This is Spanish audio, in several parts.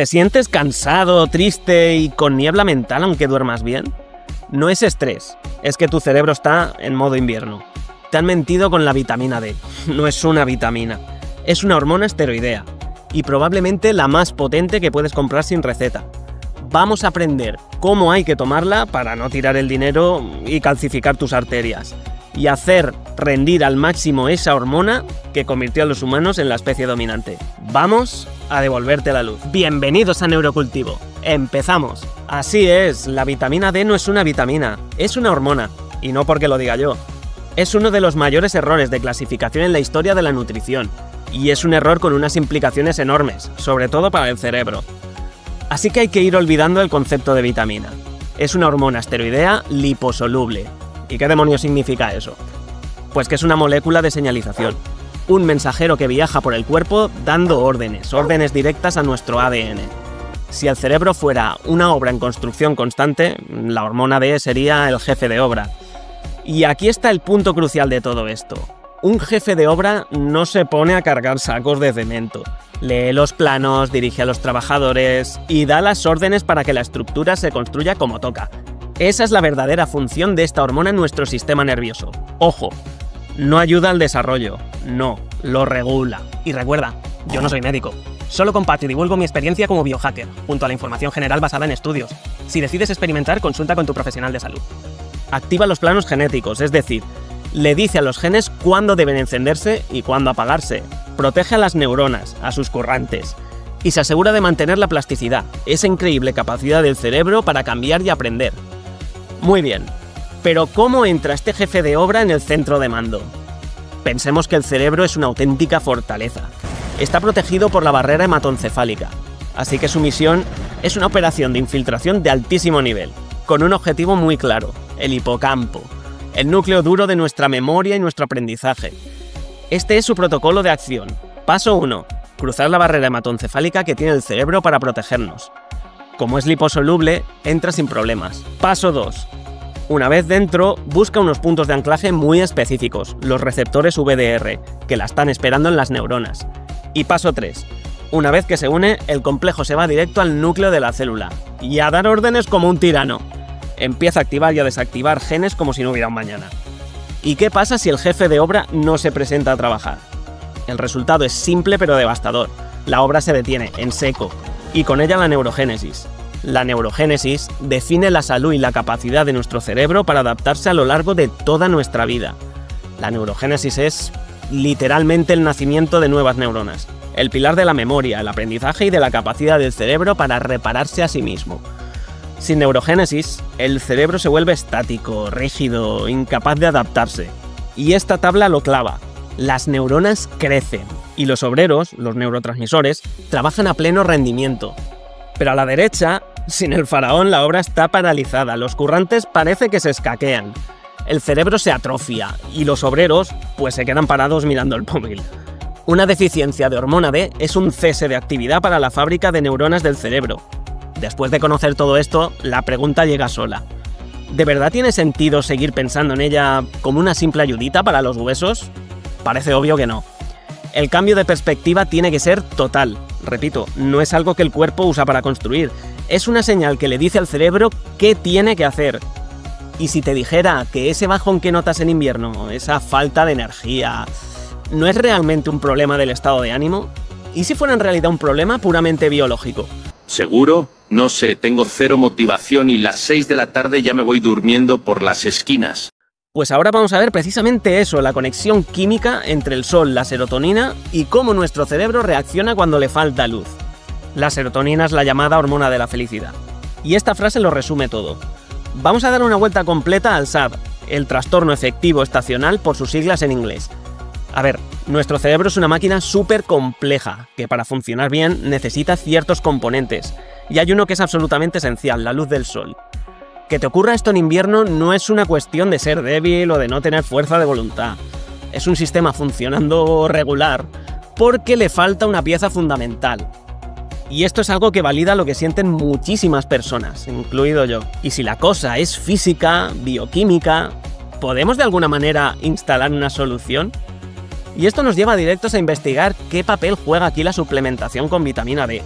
¿Te sientes cansado, triste y con niebla mental aunque duermas bien? No es estrés, es que tu cerebro está en modo invierno. Te han mentido con la vitamina D. No es una vitamina, es una hormona esteroidea y probablemente la más potente que puedes comprar sin receta. Vamos a aprender cómo hay que tomarla para no tirar el dinero y calcificar tus arterias y hacer rendir al máximo esa hormona que convirtió a los humanos en la especie dominante. Vamos a devolverte la luz. Bienvenidos a Neurocultivo. Empezamos. Así es, la vitamina D no es una vitamina, es una hormona. Y no porque lo diga yo. Es uno de los mayores errores de clasificación en la historia de la nutrición. Y es un error con unas implicaciones enormes, sobre todo para el cerebro. Así que hay que ir olvidando el concepto de vitamina. Es una hormona esteroidea liposoluble, ¿Y qué demonios significa eso? Pues que es una molécula de señalización, un mensajero que viaja por el cuerpo dando órdenes, órdenes directas a nuestro ADN. Si el cerebro fuera una obra en construcción constante, la hormona D sería el jefe de obra. Y aquí está el punto crucial de todo esto. Un jefe de obra no se pone a cargar sacos de cemento. Lee los planos, dirige a los trabajadores y da las órdenes para que la estructura se construya como toca, esa es la verdadera función de esta hormona en nuestro sistema nervioso. Ojo, no ayuda al desarrollo, no, lo regula. Y recuerda, yo no soy médico. Solo comparto y divulgo mi experiencia como biohacker, junto a la información general basada en estudios. Si decides experimentar, consulta con tu profesional de salud. Activa los planos genéticos, es decir, le dice a los genes cuándo deben encenderse y cuándo apagarse. Protege a las neuronas, a sus currantes. Y se asegura de mantener la plasticidad, esa increíble capacidad del cerebro para cambiar y aprender. Muy bien, pero ¿cómo entra este jefe de obra en el centro de mando? Pensemos que el cerebro es una auténtica fortaleza. Está protegido por la barrera hematoencefálica, así que su misión es una operación de infiltración de altísimo nivel, con un objetivo muy claro, el hipocampo, el núcleo duro de nuestra memoria y nuestro aprendizaje. Este es su protocolo de acción. Paso 1. Cruzar la barrera hematoencefálica que tiene el cerebro para protegernos. Como es liposoluble, entra sin problemas. Paso 2. Una vez dentro, busca unos puntos de anclaje muy específicos, los receptores VDR, que la están esperando en las neuronas. Y paso 3. Una vez que se une, el complejo se va directo al núcleo de la célula, y a dar órdenes como un tirano. Empieza a activar y a desactivar genes como si no hubiera un mañana. ¿Y qué pasa si el jefe de obra no se presenta a trabajar? El resultado es simple pero devastador. La obra se detiene, en seco, y con ella la neurogénesis. La neurogénesis define la salud y la capacidad de nuestro cerebro para adaptarse a lo largo de toda nuestra vida. La neurogénesis es literalmente el nacimiento de nuevas neuronas, el pilar de la memoria, el aprendizaje y de la capacidad del cerebro para repararse a sí mismo. Sin neurogénesis, el cerebro se vuelve estático, rígido, incapaz de adaptarse. Y esta tabla lo clava. Las neuronas crecen, y los obreros, los neurotransmisores, trabajan a pleno rendimiento. Pero a la derecha, sin el faraón, la obra está paralizada, los currantes parece que se escaquean, el cerebro se atrofia y los obreros pues se quedan parados mirando el móvil. Una deficiencia de hormona D es un cese de actividad para la fábrica de neuronas del cerebro. Después de conocer todo esto, la pregunta llega sola. ¿De verdad tiene sentido seguir pensando en ella como una simple ayudita para los huesos? Parece obvio que no. El cambio de perspectiva tiene que ser total. Repito, no es algo que el cuerpo usa para construir, es una señal que le dice al cerebro qué tiene que hacer. Y si te dijera que ese bajón que notas en invierno, esa falta de energía, no es realmente un problema del estado de ánimo, ¿y si fuera en realidad un problema puramente biológico? ¿Seguro? No sé, tengo cero motivación y las 6 de la tarde ya me voy durmiendo por las esquinas. Pues ahora vamos a ver precisamente eso, la conexión química entre el sol, la serotonina y cómo nuestro cerebro reacciona cuando le falta luz. La serotonina es la llamada hormona de la felicidad. Y esta frase lo resume todo. Vamos a dar una vuelta completa al SAD, el trastorno efectivo estacional por sus siglas en inglés. A ver, nuestro cerebro es una máquina súper compleja, que para funcionar bien necesita ciertos componentes, y hay uno que es absolutamente esencial, la luz del sol. Que te ocurra esto en invierno no es una cuestión de ser débil o de no tener fuerza de voluntad. Es un sistema funcionando regular porque le falta una pieza fundamental. Y esto es algo que valida lo que sienten muchísimas personas, incluido yo. Y si la cosa es física, bioquímica, ¿podemos de alguna manera instalar una solución? Y esto nos lleva directos a investigar qué papel juega aquí la suplementación con vitamina D.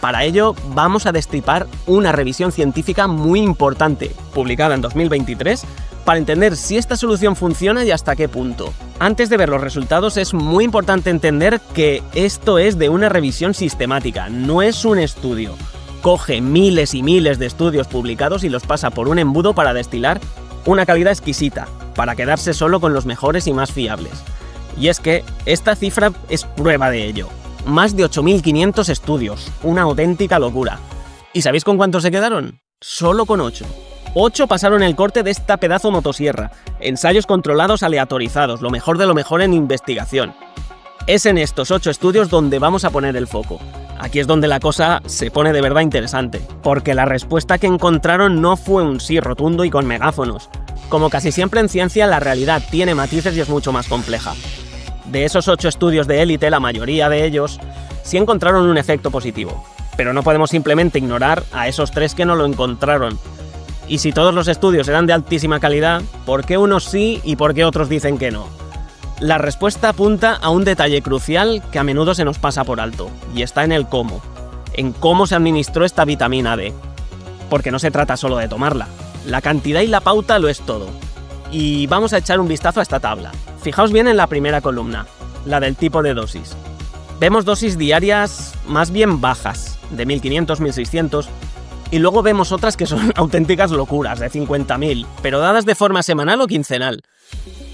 Para ello, vamos a destripar una revisión científica muy importante, publicada en 2023, para entender si esta solución funciona y hasta qué punto. Antes de ver los resultados es muy importante entender que esto es de una revisión sistemática, no es un estudio. Coge miles y miles de estudios publicados y los pasa por un embudo para destilar una calidad exquisita, para quedarse solo con los mejores y más fiables. Y es que esta cifra es prueba de ello más de 8.500 estudios, una auténtica locura. ¿Y sabéis con cuántos se quedaron? Solo con 8. 8 pasaron el corte de esta pedazo motosierra, ensayos controlados aleatorizados, lo mejor de lo mejor en investigación. Es en estos 8 estudios donde vamos a poner el foco. Aquí es donde la cosa se pone de verdad interesante, porque la respuesta que encontraron no fue un sí rotundo y con megáfonos. Como casi siempre en ciencia, la realidad tiene matices y es mucho más compleja. De esos ocho estudios de élite, la mayoría de ellos sí encontraron un efecto positivo. Pero no podemos simplemente ignorar a esos tres que no lo encontraron. Y si todos los estudios eran de altísima calidad, ¿por qué unos sí y por qué otros dicen que no? La respuesta apunta a un detalle crucial que a menudo se nos pasa por alto, y está en el cómo, en cómo se administró esta vitamina D. Porque no se trata solo de tomarla, la cantidad y la pauta lo es todo. Y vamos a echar un vistazo a esta tabla. Fijaos bien en la primera columna, la del tipo de dosis. Vemos dosis diarias más bien bajas, de 1500, 1600, y luego vemos otras que son auténticas locuras, de 50.000, pero dadas de forma semanal o quincenal.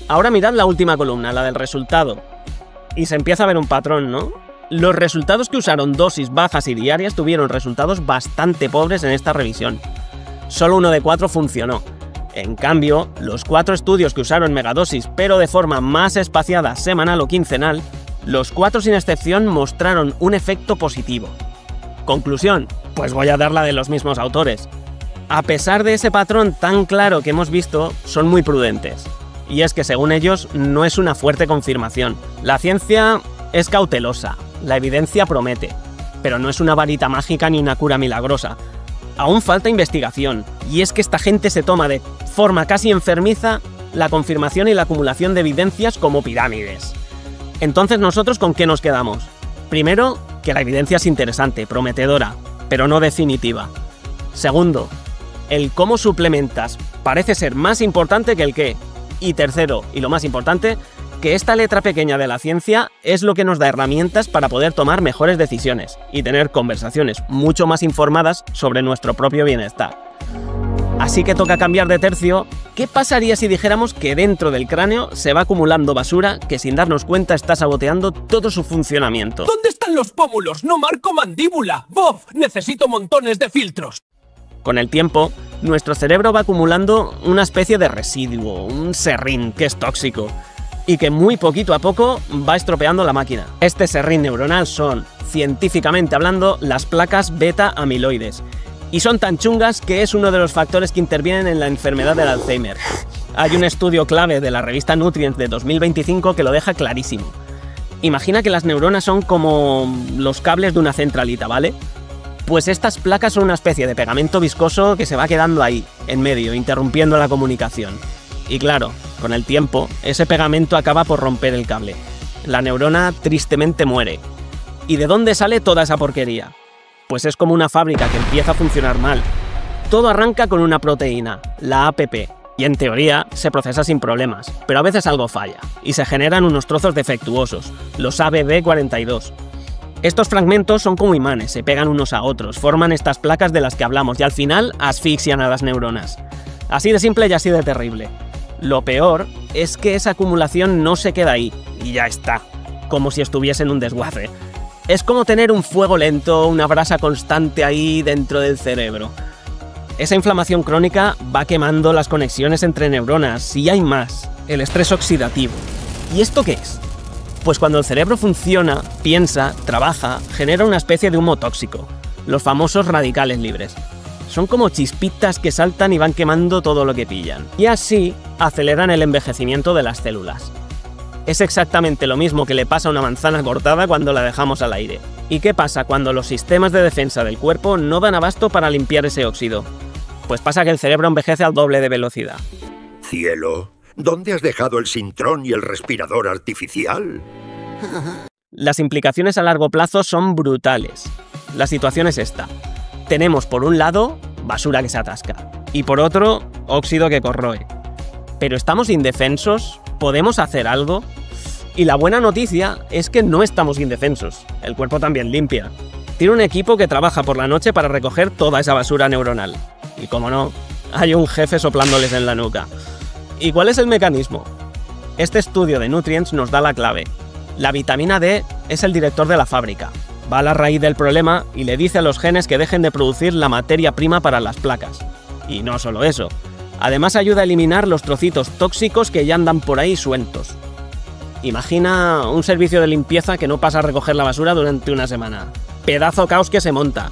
Ahora mirad la última columna, la del resultado. Y se empieza a ver un patrón, ¿no? Los resultados que usaron dosis bajas y diarias tuvieron resultados bastante pobres en esta revisión. Solo uno de cuatro funcionó, en cambio, los cuatro estudios que usaron megadosis pero de forma más espaciada semanal o quincenal, los cuatro sin excepción mostraron un efecto positivo. Conclusión, pues voy a dar la de los mismos autores. A pesar de ese patrón tan claro que hemos visto, son muy prudentes. Y es que según ellos no es una fuerte confirmación. La ciencia es cautelosa, la evidencia promete, pero no es una varita mágica ni una cura milagrosa. Aún falta investigación, y es que esta gente se toma de forma casi enfermiza la confirmación y la acumulación de evidencias como pirámides. Entonces nosotros con qué nos quedamos? Primero, que la evidencia es interesante, prometedora, pero no definitiva. Segundo, el cómo suplementas parece ser más importante que el qué. Y tercero, y lo más importante, que esta letra pequeña de la ciencia es lo que nos da herramientas para poder tomar mejores decisiones y tener conversaciones mucho más informadas sobre nuestro propio bienestar. Así que toca cambiar de tercio. ¿Qué pasaría si dijéramos que dentro del cráneo se va acumulando basura que sin darnos cuenta está saboteando todo su funcionamiento? ¿Dónde están los pómulos? No marco mandíbula. Bob, necesito montones de filtros. Con el tiempo, nuestro cerebro va acumulando una especie de residuo, un serrín que es tóxico y que muy poquito a poco va estropeando la máquina. Este serrín neuronal son, científicamente hablando, las placas beta amiloides y son tan chungas que es uno de los factores que intervienen en la enfermedad del Alzheimer. Hay un estudio clave de la revista Nutrients de 2025 que lo deja clarísimo. Imagina que las neuronas son como los cables de una centralita, ¿vale? Pues estas placas son una especie de pegamento viscoso que se va quedando ahí, en medio, interrumpiendo la comunicación. Y claro, con el tiempo, ese pegamento acaba por romper el cable. La neurona tristemente muere. ¿Y de dónde sale toda esa porquería? Pues es como una fábrica que empieza a funcionar mal. Todo arranca con una proteína, la APP, y en teoría se procesa sin problemas, pero a veces algo falla, y se generan unos trozos defectuosos, los ABD42. Estos fragmentos son como imanes, se pegan unos a otros, forman estas placas de las que hablamos y al final asfixian a las neuronas. Así de simple y así de terrible. Lo peor es que esa acumulación no se queda ahí, y ya está, como si estuviese en un desguace. Es como tener un fuego lento, una brasa constante ahí dentro del cerebro. Esa inflamación crónica va quemando las conexiones entre neuronas y hay más, el estrés oxidativo. ¿Y esto qué es? Pues cuando el cerebro funciona, piensa, trabaja, genera una especie de humo tóxico, los famosos radicales libres. Son como chispitas que saltan y van quemando todo lo que pillan. Y así aceleran el envejecimiento de las células. Es exactamente lo mismo que le pasa a una manzana cortada cuando la dejamos al aire. ¿Y qué pasa cuando los sistemas de defensa del cuerpo no dan abasto para limpiar ese óxido? Pues pasa que el cerebro envejece al doble de velocidad. Cielo, ¿dónde has dejado el sintrón y el respirador artificial? Las implicaciones a largo plazo son brutales. la situación es esta. Tenemos por un lado basura que se atasca y por otro óxido que corroe. Pero estamos indefensos, podemos hacer algo. Y la buena noticia es que no estamos indefensos, el cuerpo también limpia. Tiene un equipo que trabaja por la noche para recoger toda esa basura neuronal. Y como no, hay un jefe soplándoles en la nuca. ¿Y cuál es el mecanismo? Este estudio de Nutrients nos da la clave. La vitamina D es el director de la fábrica. Va a la raíz del problema y le dice a los genes que dejen de producir la materia prima para las placas. Y no solo eso. Además ayuda a eliminar los trocitos tóxicos que ya andan por ahí sueltos. Imagina un servicio de limpieza que no pasa a recoger la basura durante una semana. Pedazo caos que se monta.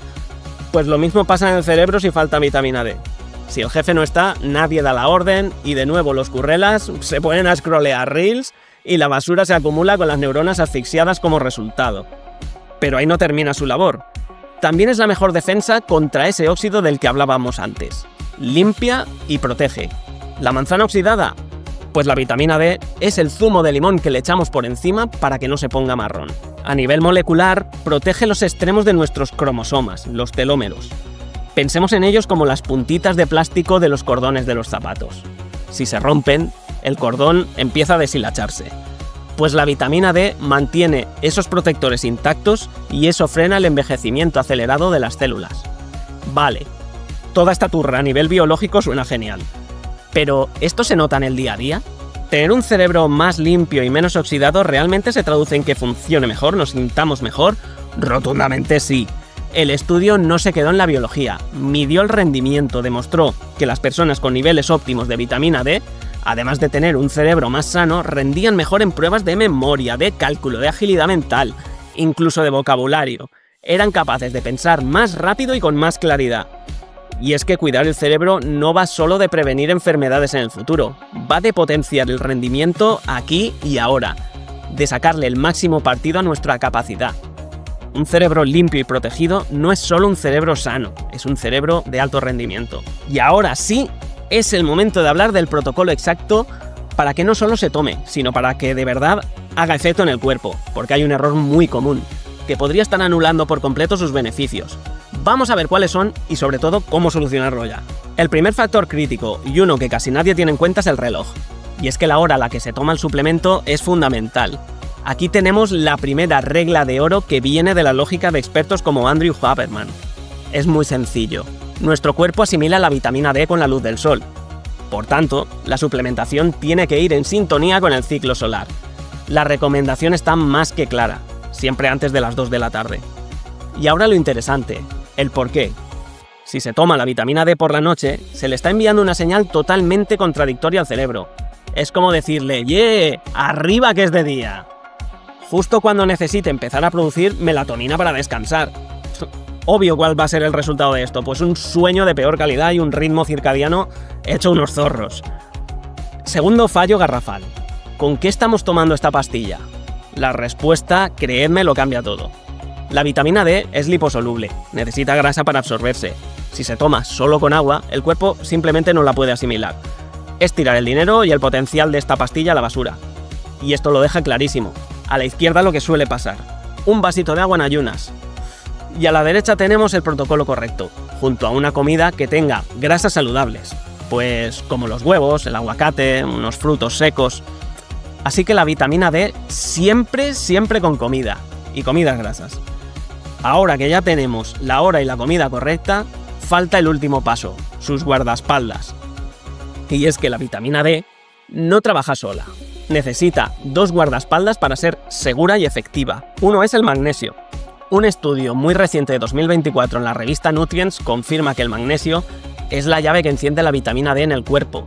Pues lo mismo pasa en el cerebro si falta vitamina D. Si el jefe no está, nadie da la orden y de nuevo los currelas se ponen a scrollear reels y la basura se acumula con las neuronas asfixiadas como resultado. Pero ahí no termina su labor. También es la mejor defensa contra ese óxido del que hablábamos antes. Limpia y protege. ¿La manzana oxidada? Pues la vitamina D es el zumo de limón que le echamos por encima para que no se ponga marrón. A nivel molecular, protege los extremos de nuestros cromosomas, los telómeros. Pensemos en ellos como las puntitas de plástico de los cordones de los zapatos. Si se rompen, el cordón empieza a deshilacharse. Pues la vitamina D mantiene esos protectores intactos y eso frena el envejecimiento acelerado de las células. Vale, toda esta turra a nivel biológico suena genial. Pero, ¿esto se nota en el día a día? ¿Tener un cerebro más limpio y menos oxidado realmente se traduce en que funcione mejor, nos sintamos mejor? Rotundamente sí. El estudio no se quedó en la biología, midió el rendimiento, demostró que las personas con niveles óptimos de vitamina D, además de tener un cerebro más sano, rendían mejor en pruebas de memoria, de cálculo, de agilidad mental, incluso de vocabulario. Eran capaces de pensar más rápido y con más claridad. Y es que cuidar el cerebro no va solo de prevenir enfermedades en el futuro, va de potenciar el rendimiento aquí y ahora, de sacarle el máximo partido a nuestra capacidad. Un cerebro limpio y protegido no es solo un cerebro sano, es un cerebro de alto rendimiento. Y ahora sí, es el momento de hablar del protocolo exacto para que no solo se tome, sino para que de verdad haga efecto en el cuerpo, porque hay un error muy común, que podría estar anulando por completo sus beneficios. Vamos a ver cuáles son y sobre todo cómo solucionarlo ya. El primer factor crítico y uno que casi nadie tiene en cuenta es el reloj. Y es que la hora a la que se toma el suplemento es fundamental. Aquí tenemos la primera regla de oro que viene de la lógica de expertos como Andrew Haberman. Es muy sencillo. Nuestro cuerpo asimila la vitamina D con la luz del sol. Por tanto, la suplementación tiene que ir en sintonía con el ciclo solar. La recomendación está más que clara, siempre antes de las 2 de la tarde. Y ahora lo interesante, el por qué. Si se toma la vitamina D por la noche, se le está enviando una señal totalmente contradictoria al cerebro. Es como decirle, ¡Yeah! ¡Arriba que es de día! justo cuando necesite empezar a producir melatonina para descansar. Obvio cuál va a ser el resultado de esto, pues un sueño de peor calidad y un ritmo circadiano hecho unos zorros. Segundo fallo garrafal. ¿Con qué estamos tomando esta pastilla? La respuesta, creedme, lo cambia todo. La vitamina D es liposoluble, necesita grasa para absorberse. Si se toma solo con agua, el cuerpo simplemente no la puede asimilar. Es tirar el dinero y el potencial de esta pastilla a la basura. Y esto lo deja clarísimo. A la izquierda lo que suele pasar. Un vasito de agua en ayunas. Y a la derecha tenemos el protocolo correcto, junto a una comida que tenga grasas saludables, pues como los huevos, el aguacate, unos frutos secos. Así que la vitamina D siempre, siempre con comida, y comidas grasas. Ahora que ya tenemos la hora y la comida correcta, falta el último paso, sus guardaespaldas. Y es que la vitamina D no trabaja sola, necesita dos guardaespaldas para ser segura y efectiva. Uno es el magnesio. Un estudio muy reciente de 2024 en la revista Nutrients confirma que el magnesio es la llave que enciende la vitamina D en el cuerpo.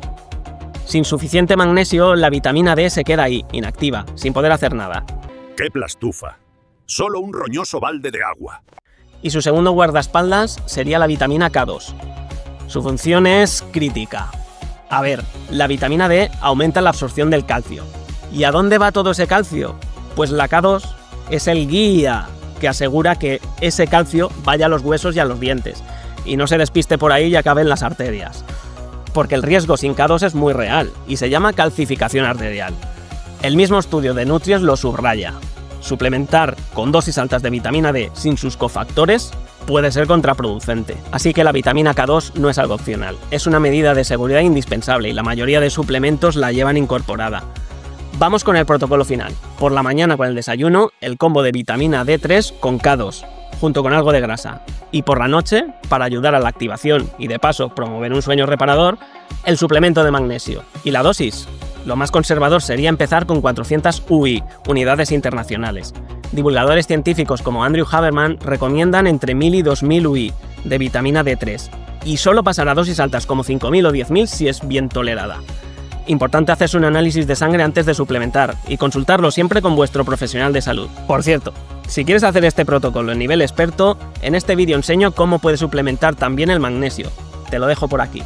Sin suficiente magnesio, la vitamina D se queda ahí, inactiva, sin poder hacer nada. ¡Qué plastufa! Solo un roñoso balde de agua. Y su segundo guardaespaldas sería la vitamina K2. Su función es crítica, a ver, la vitamina D aumenta la absorción del calcio. ¿Y a dónde va todo ese calcio? Pues la K2 es el guía que asegura que ese calcio vaya a los huesos y a los dientes, y no se despiste por ahí y acabe en las arterias. Porque el riesgo sin K2 es muy real, y se llama calcificación arterial. El mismo estudio de Nutrients lo subraya. Suplementar con dosis altas de vitamina D sin sus cofactores puede ser contraproducente. Así que la vitamina K2 no es algo opcional, es una medida de seguridad indispensable y la mayoría de suplementos la llevan incorporada. Vamos con el protocolo final. Por la mañana con el desayuno, el combo de vitamina D3 con K2, junto con algo de grasa. Y por la noche, para ayudar a la activación y de paso promover un sueño reparador, el suplemento de magnesio. ¿Y la dosis? Lo más conservador sería empezar con 400 UI, unidades internacionales. Divulgadores científicos como Andrew Haberman recomiendan entre 1000 y 2000 UI de vitamina D3, y solo pasar a dosis altas como 5000 o 10000 si es bien tolerada. Importante hacerse un análisis de sangre antes de suplementar y consultarlo siempre con vuestro profesional de salud. Por cierto, si quieres hacer este protocolo en nivel experto, en este vídeo enseño cómo puedes suplementar también el magnesio. Te lo dejo por aquí.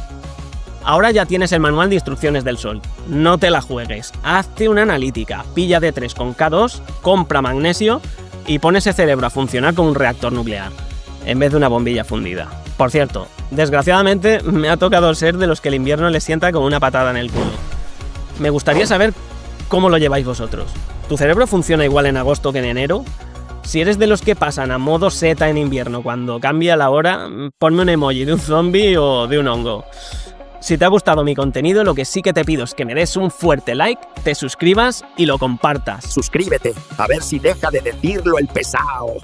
Ahora ya tienes el manual de instrucciones del sol. No te la juegues. Hazte una analítica. Pilla D3 con K2, compra magnesio y pone ese cerebro a funcionar como un reactor nuclear, en vez de una bombilla fundida. Por cierto, desgraciadamente me ha tocado ser de los que el invierno les sienta como una patada en el culo. Me gustaría saber cómo lo lleváis vosotros. ¿Tu cerebro funciona igual en agosto que en enero? Si eres de los que pasan a modo seta en invierno cuando cambia la hora, ponme un emoji de un zombie o de un hongo. Si te ha gustado mi contenido, lo que sí que te pido es que me des un fuerte like, te suscribas y lo compartas. Suscríbete, a ver si deja de decirlo el pesado.